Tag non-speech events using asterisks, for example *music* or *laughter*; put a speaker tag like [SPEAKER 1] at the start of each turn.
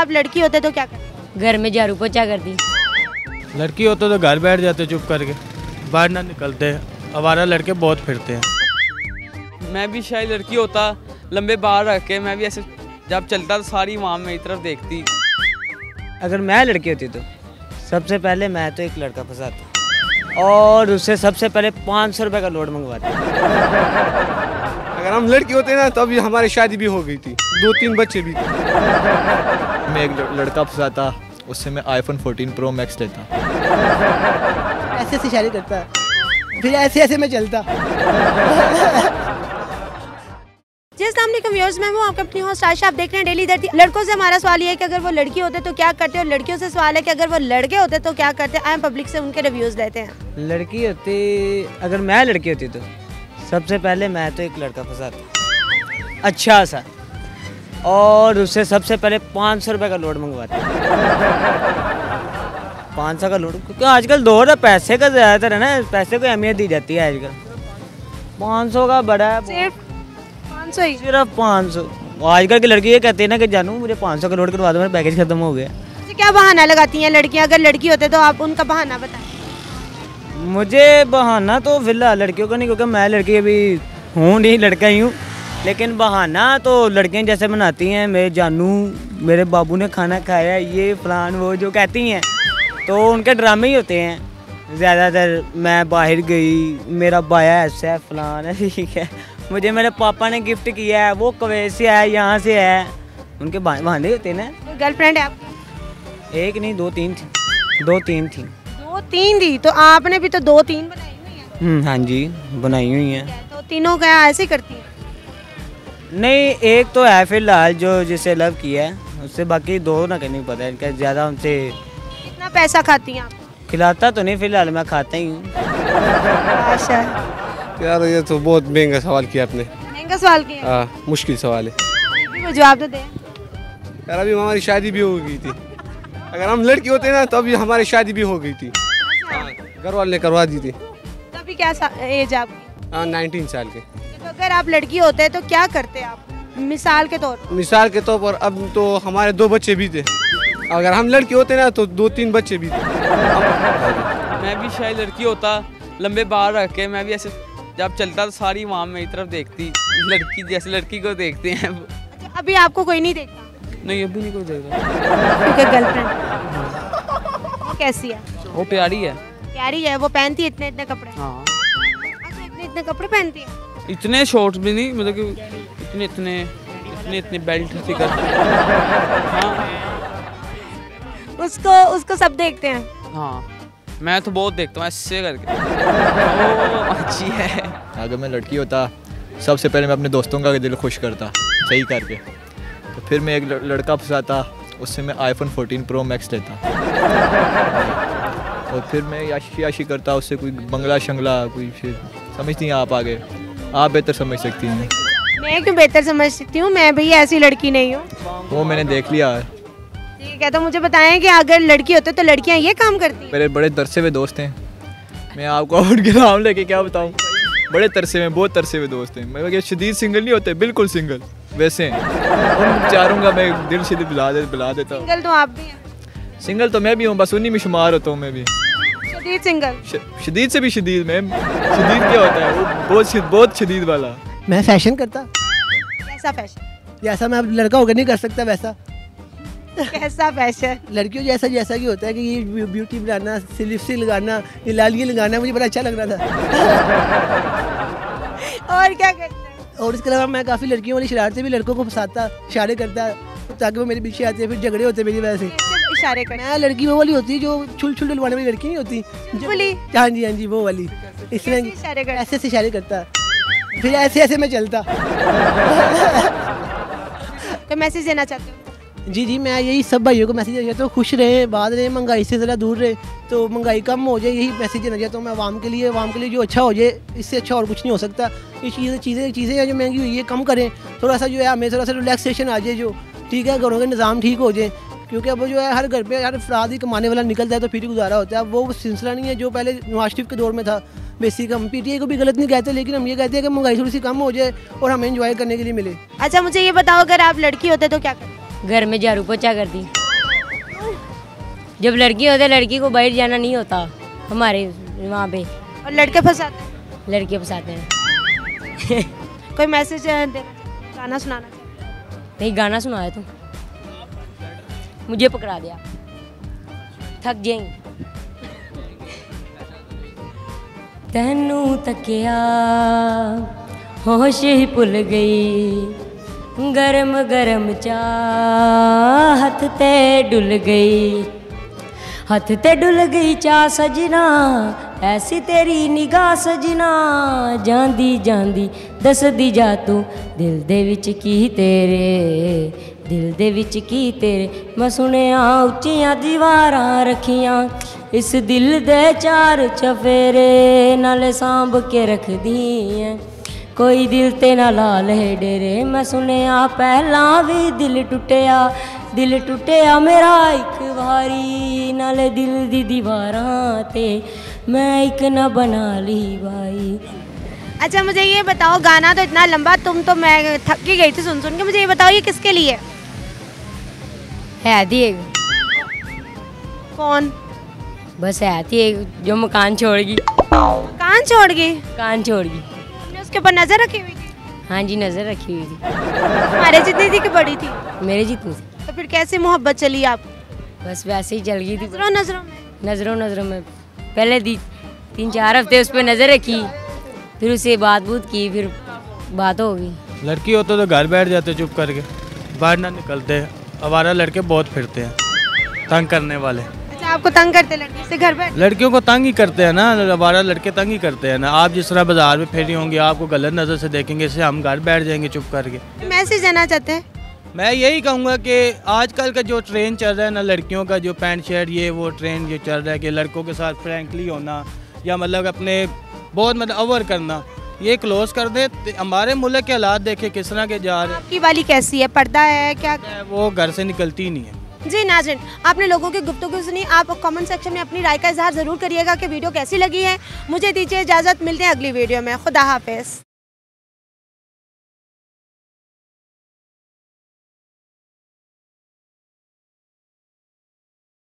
[SPEAKER 1] आप लड़की होते तो क्या करते?
[SPEAKER 2] घर में झाड़ू पोछा करती।
[SPEAKER 3] लड़की होते तो घर बैठ जाते चुप करके। बाहर ना निकलते। हमारा लड़के बहुत फिरते हैं।
[SPEAKER 4] मैं भी शायद लड़की होता लंबे बाल रख के मैं भी ऐसे जब चलता तो सारी माम मेरी तरफ़ देखती।
[SPEAKER 5] अगर मैं लड़की होती तो? सबसे पहले मैं तो एक लड़का फंसाता। और उससे सबसे पहले पाँच सौ रुपये का लोड मंगवाता।
[SPEAKER 6] अगर हम लड़की होते ना तब तो हमारी शादी भी हो गई थी। दो तीन बच्चे भी थे।
[SPEAKER 7] मैं एक लड़का फंसाता उससे मैं आईफोन 14 प्रो मैक्स लेता।
[SPEAKER 8] ऐसे ऐसे शादी करता। फिर ऐसे ऐसे मैं चलता।
[SPEAKER 1] जिस नाम व्यूअर्स मैं हूँ आपके अपनी होस्ट आशा। आप देख रहे हैं डेली धरती लड़कों से हमारा सवाल ये है कि अगर वो लड़की होते तो क्या करते और लड़कियों से सवाल है कि अगर वो लड़के होते तो क्या करते? आए पब्लिक से उनके रिव्यूज़ लेते हैं।
[SPEAKER 5] लड़की होती अगर मैं लड़की होती तो? सबसे पहले मैं तो एक लड़का फंसाता अच्छा सा। और उससे सबसे पहले पाँच सौ रुपये का लोड मंगवाता। पाँच सौ का लोड? क्योंकि आजकल दो है पैसे का ज़्यादातर है ना पैसे को अहमियत दी जाती है आजकल। पाँच सौ का बड़ा है
[SPEAKER 1] सिर्फ़ पाँच सौ
[SPEAKER 5] सिर्फ़ पाँच सौ। आजकल की लड़की ये कहती है ना कि जानू मुझे पाँच सौ का लोड करवा दो मेरा पैकेज खत्म हो गया
[SPEAKER 1] क्या बहाना लगाती हैं लड़कियाँ? अगर लड़की होते तो आप उनका बहाना बताएँ।
[SPEAKER 5] मुझे बहाना तो फ़िलहाल लड़कियों का नहीं क्योंकि मैं लड़की अभी हूँ नहीं लड़का ही हूँ। लेकिन बहाना तो लड़कियाँ जैसे बनाती हैं मेरे जानू मेरे बाबू ने खाना खाया ये फलान वो जो कहती हैं तो उनके ड्रामे ही होते हैं। ज़्यादातर मैं बाहर गई मेरा बाया ऐसा है फलान है ठीक है। मुझे मेरे पापा ने गिफ्ट किया है वो कवैत से है यहाँ से है। उनके बहाने होते हैं ना।
[SPEAKER 1] गर्लफ्रेंड है
[SPEAKER 5] एक नहीं दो तीन थी दो तीन थी।
[SPEAKER 1] तीन थी तो आपने भी तो दो तीन बनाई हुई है।
[SPEAKER 5] हम्म, हाँ जी बनाई हुई हैं।
[SPEAKER 1] तो तीनों का ऐसे करती हैं।
[SPEAKER 5] नहीं एक तो है फ़िलहाल जो जिसे लव किया है उससे बाकी दो ना नहीं पता है इनका ज़्यादा हमसे
[SPEAKER 1] कितना पैसा खाती हैं आप?
[SPEAKER 5] खिलाता तो नहीं फ़िलहाल मैं खाता ही हूँ।
[SPEAKER 1] अच्छा।
[SPEAKER 6] यार ये तो बहुत महँगा सवाल किया आपने।
[SPEAKER 1] महँगा सवाल किया?
[SPEAKER 6] हाँ मुश्किल सवाल है।
[SPEAKER 1] फिर जवाब तो दे।
[SPEAKER 6] यार अभी हमारी शादी भी हो गई थी। अगर हम लड़की होते ना तो अभी हमारी शादी भी हो गई थी। घर वाले करवा दी थी।
[SPEAKER 1] तभी क्या एज आपकी?
[SPEAKER 6] हाँ नाइनटीन साल के।
[SPEAKER 1] तो अगर आप लड़की होते तो क्या करते आप? मिसाल के तौर पर।
[SPEAKER 6] मिसाल के तौर पर अब तो हमारे दो बच्चे भी थे। अगर हम लड़की होते ना तो दो तीन बच्चे भी थे।
[SPEAKER 4] मैं भी शायद लड़की होता लंबे बाहर रख के मैं भी ऐसे जब चलता तो सारी माम मेरी तरफ़ देखती लड़की जैसे लड़की को देखते हैं।
[SPEAKER 1] अच्छा, अभी आपको कोई नहीं देखता?
[SPEAKER 4] नहीं अभी नहीं कोई देखता।
[SPEAKER 1] गर्लफ्रेंड कैसी है?
[SPEAKER 4] वो प्यारी है।
[SPEAKER 1] प्यारी है वो पहनती है इतने इतने कपड़े।
[SPEAKER 4] हाँ।
[SPEAKER 1] अच्छा इतने इतने कपड़े पहनती है?
[SPEAKER 4] इतने शॉर्ट्स भी नहीं मतलब कि इतने इतने इतने इतने बेल्ट हाँ।
[SPEAKER 1] उसको उसको सब देखते हैं।
[SPEAKER 4] हाँ। मैं तो बहुत देखता हूँ ऐसे करके। *laughs* ओ, अच्छी है।
[SPEAKER 7] अगर मैं लड़की होता सबसे पहले मैं अपने दोस्तों का दिल खुश करता सही करके। तो फिर मैं एक लड़का फंसाता उससे मैं आईफोन 14 प्रो मैक्स लेता। और फिर मैं याशी याशी करता उससे कोई बंगला शंगला कोई फिर समझती हैं आप आगे। आप बेहतर समझ सकती हैं।
[SPEAKER 1] मैं क्यों बेहतर समझ सकती हूँ? मैं भी ऐसी लड़की नहीं हूँ।
[SPEAKER 7] वो मैंने देख लिया। है
[SPEAKER 1] ठीक है तो मुझे बताएँ कि अगर लड़की होते तो लड़कियाँ ये काम करती।
[SPEAKER 7] मेरे बड़े तरसे हुए दोस्त हैं। मैं आपको *laughs* उनके नाम लेके क्या बताऊँ? बड़े तरसे हुए बहुत तरसे हुए दोस्त हैं। मैं शदीद सिंगल नहीं होते बिल्कुल सिंगल। वैसे उन चारों का मैं दिल से बुला दे बुला देता हूँ।
[SPEAKER 1] सिंगल तो आप भी हैं।
[SPEAKER 7] सिंगल तो मैं भी हूँ बस उन्हीं में शुमार होता हूँ मैं भी।
[SPEAKER 1] शदीद सिंगल?
[SPEAKER 7] शदीद से भी शदीद मैम शदीद क्या होता है? वो बहुत बहुत शदीद वाला।
[SPEAKER 8] मैं फ़ैशन करता।
[SPEAKER 1] कैसा फ़ैशन?
[SPEAKER 8] जैसा मैं अब लड़का होकर नहीं कर सकता वैसा।
[SPEAKER 1] कैसा फ़ैशन?
[SPEAKER 8] लड़कियों जैसा जैसा कि होता है कि ये ब्यूटी बनाना लिपस्टिक लगाना ये लालिए लगाना मुझे बड़ा अच्छा लग रहा था।
[SPEAKER 1] और क्या करते हैं?
[SPEAKER 8] और इसके अलावा मैं काफ़ी लड़कियों वाली शरारतें भी लड़कों को फंसाता इशारे करता ताकि वो मेरे पीछे आते फिर झगड़े होते मेरी वजह से।
[SPEAKER 1] इशारे करना
[SPEAKER 8] मैं लड़की वो वाली होती है जो छुल छुल डलवाने वाली लड़की नहीं होती। हाँ जी हाँ जी वो वाली। इसमें
[SPEAKER 1] इशारे
[SPEAKER 8] ऐसे ऐसे इशारे करता। फिर ऐसे ऐसे मैं चलता।
[SPEAKER 1] तो मैसेज देना चाहते हो?
[SPEAKER 8] जी जी मैं यही सब भाइयों को मैसेज देना चाहता हूँ। खुश रहे बाद रहे महँगाई से ज़रा दूर रहे। तो महँगाई कम हो जाए यही मैसेज देना चाहता हूँ मैं आवाम के लिए। आवाम के लिए जो अच्छा हो जाए इससे अच्छा और कुछ नहीं हो सकता। ये चीज़ें चीज़ें चीज़ें जो महँगी हुई है कम करें। थोड़ा सा जो है हमें थोड़ा सा रिलैक्सेशन आ जाए जो। ठीक है घरों के निज़ाम ठीक हो जाए। क्योंकि अब जो है हर घर पे हर अफराद ही कमाने वाला निकलता है तो फिर गुजारा होता है। अब वो सिलसिला नहीं है जो पहले नवाज़ शरीफ के दौर में था। बेसिक हम पीटीआई को भी गलत नहीं कहते लेकिन हम ये कहते हैं कि महँगाई थोड़ी सी कम हो जाए और हमें इंजॉय करने के लिए मिले।
[SPEAKER 1] अच्छा मुझे ये बताओ अगर आप लड़की होते तो क्या करते?
[SPEAKER 2] घर में झाड़ू पोछा करती। जब लड़की होते लड़की को बाहर जाना नहीं होता हमारे वहाँ पे।
[SPEAKER 1] और लड़के फंसाते हैं?
[SPEAKER 2] लड़के फंसाते हैं।
[SPEAKER 1] कोई मैसेज देना गाना सुनाना?
[SPEAKER 2] नहीं गाना सुनाया तुम मुझे पकड़ा दिया। थक जाएँगे। तेनू तकिया, होश ही भुल गई। गरम गरम चा हथ ते डुल गई। हथ ते डुल गई चा सजना ਐਸੀ ਤੇਰੀ ਨਿਗਾਹ ਸਜਣਾ ਜਾਂਦੀ ਜਾਂਦੀ ਦੱਸਦੀ ਜਾ ਤੂੰ, ਦਿਲ ਦੇ ਵਿੱਚ ਕੀ ਤੇਰੇ, ਦਿਲ ਦੇ ਵਿੱਚ ਕੀ ਤੇਰੇ? ਮੈਂ ਸੁਣਿਆ ਉੱਚੀਆਂ ਦੀਵਾਰਾਂ ਰੱਖੀਆਂ, ਇਸ ਦਿਲ ਦੇ ਚਾਰ ਚਫੇਰੇ ਨਾਲੇ ਸਾਂਭ ਕੇ ਰੱਖਦੀ ਐ ਕੋਈ ਦਿਲ ਤੇ ਨਾ ਲਾ ਲੈ ਡੇਰੇ, ਮੈਂ ਸੁਣਿਆ ਪਹਿਲਾਂ ਵੀ ਦਿਲ ਟੁੱਟਿਆ ਦਿਲ ਟੁੱਟਿਆ ਮੇਰਾ ਇੱਕ ਵਾਰੀ, ਨਾਲੇ ਦਿਲ ਦੀ ਦੀਵਾਰਾਂ ਤੇ मैं एक न बना ली भाई।
[SPEAKER 1] अच्छा मुझे ये बताओ गाना तो इतना लंबा तुम तो मैं थक के गई थी सुन सुन के मुझे ये बताओ ये किसके लिए?
[SPEAKER 2] है आती है
[SPEAKER 1] कौन?
[SPEAKER 2] बस है आती है जो मकान छोड़गी।
[SPEAKER 1] कान
[SPEAKER 2] छोड़गी?
[SPEAKER 1] कान छोड़ उसके ऊपर नज़र रखी हुई थी?
[SPEAKER 2] हाँ जी नज़र रखी हुई थी।
[SPEAKER 1] हमारे जितनी थी कि बड़ी थी?
[SPEAKER 2] मेरे जितनी थी।
[SPEAKER 1] तो फिर कैसे मोहब्बत चली आप?
[SPEAKER 2] बस वैसे ही चल गई थी।
[SPEAKER 1] नज़रों नज़रों में।
[SPEAKER 2] नज़रों नज़रों में। पहले दी तीन चार हफ़्ते उस पर नज़र रखी फिर उससे बात बूत की फिर बात हो गई।
[SPEAKER 3] लड़की होते तो घर बैठ जाते चुप करके बाहर ना निकलते आवारा लड़के बहुत फिरते हैं तंग करने वाले।
[SPEAKER 1] अच्छा आपको तंग करते लड़के से घर बैठ?
[SPEAKER 3] लड़कियों को तंग ही करते हैं ना आवारा लड़के तंग ही करते हैं ना। आप जिस तरह बाज़ार में फेरी होंगी आपको गलत नज़र से देखेंगे इससे हम घर बैठ जाएँगे चुप करके।
[SPEAKER 1] मैसेज देना चाहते हैं?
[SPEAKER 3] मैं यही कहूँगा कि आजकल का जो ट्रेंड चल रहा है ना लड़कियों का जो पैंट शर्ट ये वो ट्रेंड जो चल रहा है कि लड़कों के साथ फ्रैंकली होना या मतलब अपने बहुत मतलब अवर करना ये क्लोज कर दे। तो हमारे मुल्क के हालात देखे किस तरह के जा रहे
[SPEAKER 1] आपकी वाली कैसी है? पर्दा है क्या?
[SPEAKER 3] वो घर से निकलती ही नहीं है।
[SPEAKER 1] जी नाजरन आपने लोगों की गुफ्तु सुनी। आप कमेंट सेक्शन में अपनी राय का इजहार ज़रूर करिएगा कि वीडियो कैसी लगी है। मुझे दीजिए इजाज़त मिलते हैं अगली वीडियो में। खुदा हाफिज़।